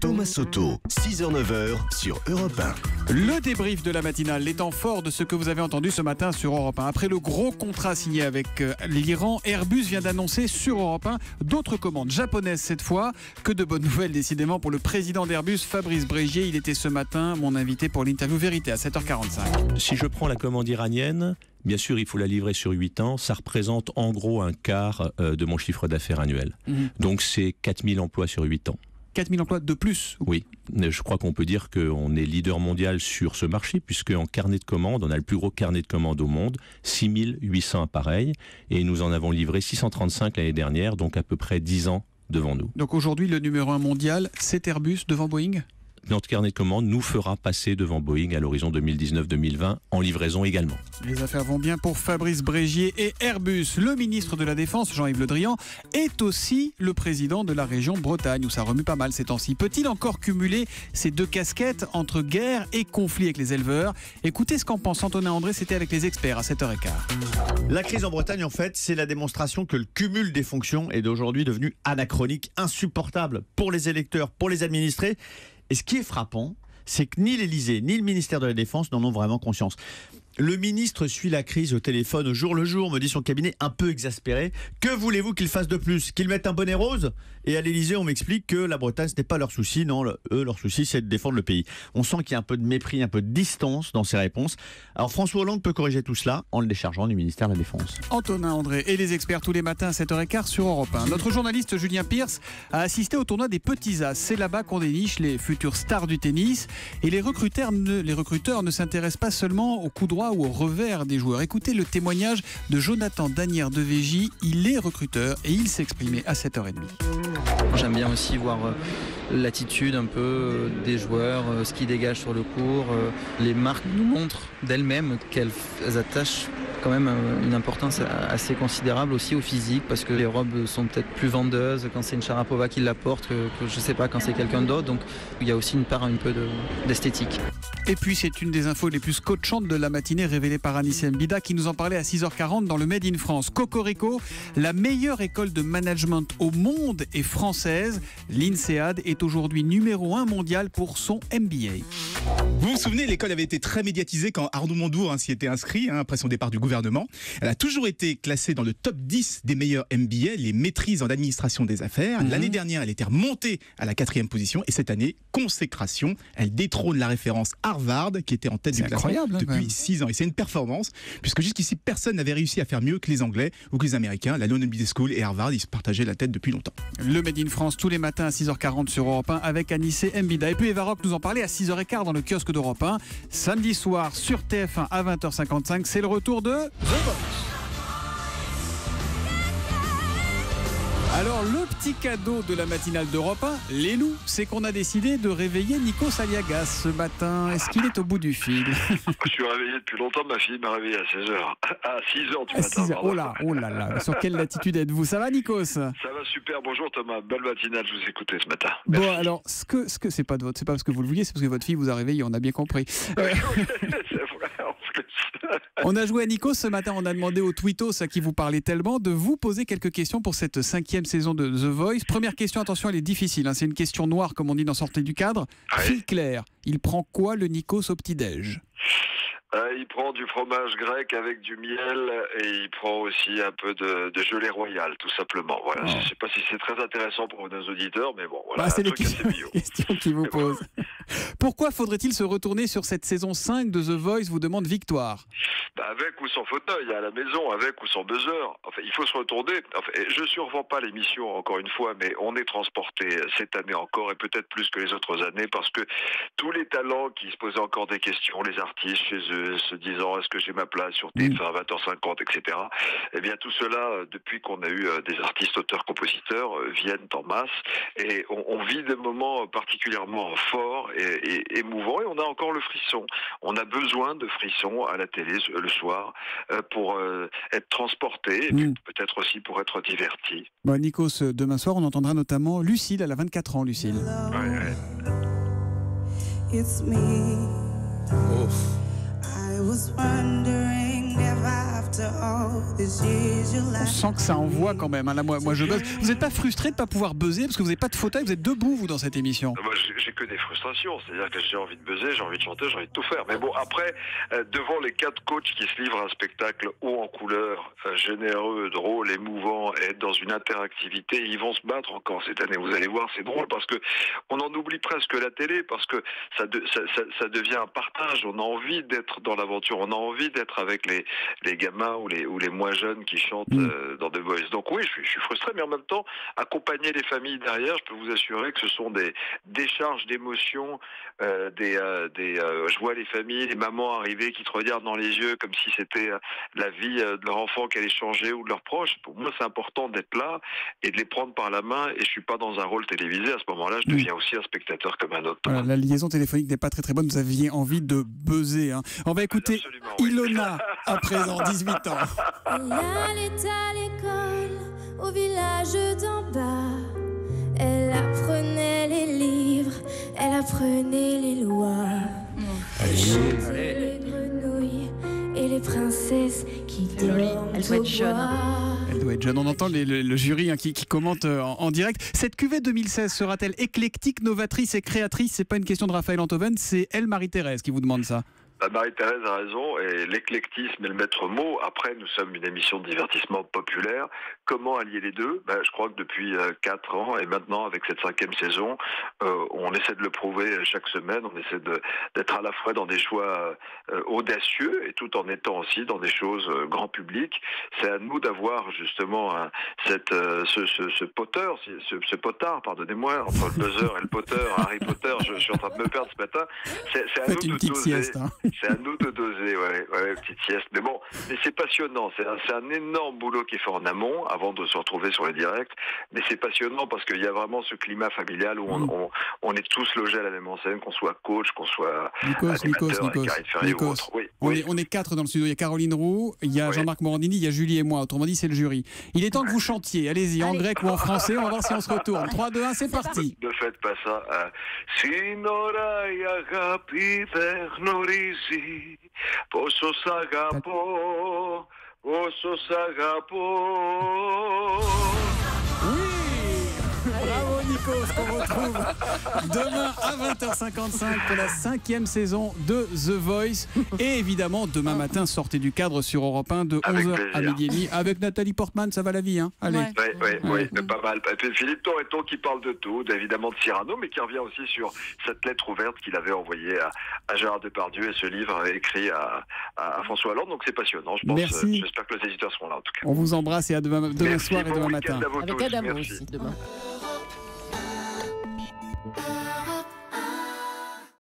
Thomas Soto, 6h-9h sur Europe 1. Le débrief de la matinale, les temps forts de ce que vous avez entendu ce matin sur Europe 1. Après le gros contrat signé avec euh, l'Iran, Airbus vient d'annoncer sur Europe 1 d'autres commandes japonaises cette fois. Que de bonnes nouvelles décidément pour le président d'Airbus, Fabrice Brégier. Il était ce matin mon invité pour l'interview Vérité à 7h45. Si je prends la commande iranienne, Bien sûr, il faut la livrer sur 8 ans. Ça représente en gros un quart euh, de mon chiffre d'affaires annuel. Mhm. Donc c'est 4000 emplois sur 8 ans. 4000 emplois de plus. Oui, je crois qu'on peut dire qu'on est leader mondial sur ce marché, puisque en carnet de commandes, on a le plus gros carnet de commandes au monde, 6800 appareils, et nous en avons livré 635 l'année dernière, donc à peu près 10 ans devant nous. Donc aujourd'hui, le numéro 1 mondial, c'est Airbus devant Boeing? Notre carnet de commandes nous fera passer devant Boeing à l'horizon 2019-2020 en livraison également. Les affaires vont bien pour Fabrice Brégier et Airbus. Le ministre de la Défense, Jean-Yves Le Drian, est aussi le président de la région Bretagne, où ça remue pas mal ces temps-ci. Peut-il encore cumuler ces deux casquettes entre guerre et conflit avec les éleveurs? Écoutez ce qu'en pense Antonin André, c'était avec les experts à 7h15. La crise en Bretagne, en fait, c'est la démonstration que le cumul des fonctions est d'aujourd'hui devenu anachronique, insupportable pour les électeurs, pour les administrés. Et ce qui est frappant, c'est que ni l'Élysée ni le ministère de la Défense n'en ont vraiment conscience. Le ministre suit la crise au téléphone au jour le jour, me dit son cabinet un peu exaspéré. Que voulez-vous qu'il fasse de plus? Qu'il mette un bonnet rose? Et à l'Elysée, on m'explique que la Bretagne, ce n'est pas leur souci. Non, eux, leur souci, c'est de défendre le pays. On sent qu'il y a un peu de mépris, un peu de distance dans ses réponses. Alors François Hollande peut corriger tout cela en le déchargeant du ministère de la Défense. Antonin André et les experts tous les matins à 7h15 sur Europe 1. Notre journaliste Julien Pierce a assisté au tournoi des Petits As. C'est là-bas qu'on déniche les futures stars du tennis. Et les recruteurs ne, les recruteurs ne s'intéressent pas seulement au coup droit ou au revers des joueurs. Écoutez le témoignage de Jonathan Danière de Végy. Il est recruteur et il s'exprimait à 7h30. J'aime bien aussi voir euh, l'attitude un peu euh, des joueurs, euh, ce qu'ils dégagent sur le cours. Les marques nous montrent d'elles-mêmes qu'elles attachent quand même une importance assez considérable aussi au physique parce que les robes sont peut-être plus vendeuses quand c'est une Sharapova qui la porte que, je sais pas quand c'est quelqu'un d'autre. Donc il y a aussi une part un peu d'esthétique. Et puis c'est une des infos les plus scotchantes de la matinée révélée par Anissé Mbida qui nous en parlait à 6h40 dans le Made in France. Cocorico, la meilleure école de management au monde est française. L'INSEAD est aujourd'hui numéro 1 mondial pour son MBA. Vous vous souvenez, l'école avait été très médiatisée quand Arnaud Mondour s'y était inscrit hein, après son départ du gouvernement. Elle a toujours été classée dans le top 10 des meilleurs MBA, les maîtrises en administration des affaires. Mhm. L'année dernière, elle était remontée à la quatrième position et cette année, consécration, elle détrône la référence Harvard qui était en tête du classement hein, depuis 6 ans. Et c'est une performance puisque jusqu'ici, personne n'avait réussi à faire mieux que les Anglais ou que les Américains. La London Business School et Harvard, ils se partageaient la tête depuis longtemps. Le Made in France tous les matins à 6h40 sur Europe 1 avec Anissé Mbida. Et puis Eva Rock nous en parlait à 6h15 dans le kiosque d'Europe 1. Samedi soir sur TF1 à 20h55, c'est le retour de The Alors le petit cadeau de la matinale d'Europe 1, les loups, c'est qu'on a décidé de réveiller Nico Saliagas ce matin. Est-ce qu'il est au bout du fil Je suis réveillé depuis longtemps, ma fille m'a réveillé à 16h. À 6h du À matin. 6 heures. Oh là, oh là là. Sur quelle latitude êtes-vous? Ça va Nikos? Ça va super, bonjour Thomas, belle matinale, je vous écoutais ce matin. Bon alors, ce que ce que c'est pas de votre, c'est pas parce que vous le vouliez, c'est parce que votre fille vous a réveillé, on a bien compris. Euh. On a joué à Nikos ce matin, on a demandé au Twittos à qui vous parlez tellement de vous poser quelques questions pour cette cinquième saison de The Voice. Première question, attention, elle est difficile, hein, c'est une question noire comme on dit dans Sortez du cadre. Ouais. Fille claire, il prend quoi le Nikos au petit-déj? Euh, il prend du fromage grec avec du miel et il prend aussi un peu de, de gelée royale, tout simplement. Voilà. Oh. Je sais pas si c'est très intéressant pour nos auditeurs, mais bon, voilà. Bah, C'est les questions qu'il vous pose. Pourquoi faudrait-il se retourner sur cette saison 5 de The Voice vous demande Victoire Bah, avec ou sans fauteuil, à la maison, avec ou sans buzzer. Enfin, il faut se retourner. Enfin, je survends pas l'émission, encore une fois, mais on est transporté cette année encore et peut-être plus que les autres années parce que tous les talents qui se posaient encore des questions, les artistes chez eux, se disant est-ce que j'ai ma place sur TF1 à 20h50, etc. Eh bien, tout cela, euh, depuis qu'on a eu euh, des artistes, auteurs, compositeurs, euh, viennent en masse et on, on vit des moments particulièrement forts et, et émouvants et on a encore le frisson. On a besoin de frissons à la télé le soir euh, pour euh, être transporté et Mm. peut-être aussi pour être diverti. Bon, Nikos, demain soir, on entendra notamment Lucille, elle a 24 ans, Lucille. Ouais, ouais. It's me. I was wondering On sent que ça envoie quand même. hein. Là, moi, moi, je buzz. Vous n'êtes pas frustré de ne pas pouvoir buzzer parce que vous n'avez pas de fauteuil, vous êtes debout, vous, dans cette émission? Moi, j'ai que des frustrations. C'est-à-dire que j'ai envie de buzzer, j'ai envie de chanter, j'ai envie de tout faire. Mais bon, après, euh, devant les quatre coachs qui se livrent un spectacle haut en couleur, euh, généreux, drôle, émouvant, et dans une interactivité, ils vont se battre encore cette année. Vous allez voir, c'est drôle parce que on en oublie presque la télé parce que ça- ça devient un partage. On a envie d'être dans l'aventure. On a envie d'être avec les, les gamins ou les, ou les moins jeunes qui chantent euh, dans The Voice. Donc oui, je suis, je suis frustré, mais en même temps, accompagner les familles derrière, je peux vous assurer que ce sont des décharges d'émotions, euh, des, euh, des je vois les familles, les mamans arriver qui te regardent dans les yeux comme si c'était la vie de leur enfant qui allait changer ou de leurs proches. Pour moi, c'est important d'être là et de les prendre par la main. Et je suis pas dans un rôle télévisé à ce moment-là. Je Mm. deviens aussi un spectateur comme un autre. Voilà, La liaison téléphonique n'est pas très très bonne, vous aviez envie de buzzer. hein. On va écouter Absolument, oui. À présent, 18 ans. Elle allait à l'école au village d'en bas. Elle apprenait les livres, elle apprenait les lois. Elle chantait les grenouilles et les princesses qui jolie. dorment Elle doit être jeune. bois. Elle doit être jeune. On entend les- le, le jury hein, qui, qui commente euh, en, en direct. Cette cuvée 2016 sera-t-elle éclectique, novatrice et créatrice? C'est pas une question de Raphaël Antoven, c'est elle, Marie-Thérèse, qui vous demande ça. Bah, Marie-Thérèse a raison, et l'éclectisme est le maître mot. Après, nous sommes une émission de divertissement populaire. Comment allier les deux? Bah, Je crois que depuis euh, quatre ans, et maintenant avec cette cinquième saison, euh, on essaie de le prouver chaque semaine. On essaie d'être à la fois dans des choix euh, audacieux, et tout en étant aussi dans des choses euh, grand public. C'est à nous d'avoir justement cette, ce, ce, ce poteur, ce, ce potard, pardonnez-moi, entre le buzzer et le poteur, Harry Potter, je, je suis en train de me perdre ce matin. C'est à Faites nous une de petite doser. sieste. hein. C'est à nous de doser, ouais, ouais, petite sieste. Mais bon, mais c'est passionnant. C'est un, c'est un énorme boulot qui est fait en amont avant de se retrouver sur les directs. Mais c'est passionnant parce qu'il y a vraiment ce climat familial où on, Mm. on, on est tous logés à la même enseigne, qu'on soit coach, qu'on soit Nikos, Nikos, animateur Nikos. Karine Ferrier ou Nikos. autre. Oui, On, oui. est, on est quatre dans le studio. Il y a Caroline Roux, il y a Oui. Jean-Marc Morandini, il y a Julie et moi. Autrement dit, c'est le jury. Il est temps que vous chantiez. Allez-y, en Allez. grec ou en français. On va voir si on se retourne. 3, 2, 1, c'est parti. Ne faites pas ça. hein. πόσο σ' αγαπώ, πόσο σ' αγαπώ. Nikos, qu'on retrouve demain à 20h55 pour la cinquième saison de The Voice. Et évidemment, demain matin, sortez du cadre sur Europe 1 de Avec 11h à midi et demi avec Nathalie Portman. Ça va la vie, hein? Allez. Oui, oui, Ouais. pas mal. Et puis Philippe Torreton qui parle de tout, évidemment de Cyrano, mais qui revient aussi sur cette lettre ouverte qu'il avait envoyée à, à Gérard Depardieu et ce livre écrit à, à- à François Hollande. Donc c'est passionnant, je pense. Merci. Euh, J'espère que les éditeurs seront là en tout cas. On vous embrasse et à demain, demain soir et demain matin. à vous Avec Merci. aussi demain. Bye.